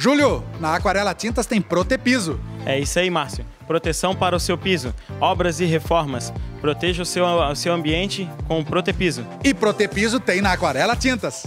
Júlio, na Aquarela Tintas tem Protepiso. É isso aí, Márcio. Proteção para o seu piso, obras e reformas. Proteja o seu, o seu ambiente com o Protepiso. E Protepiso tem na Aquarela Tintas.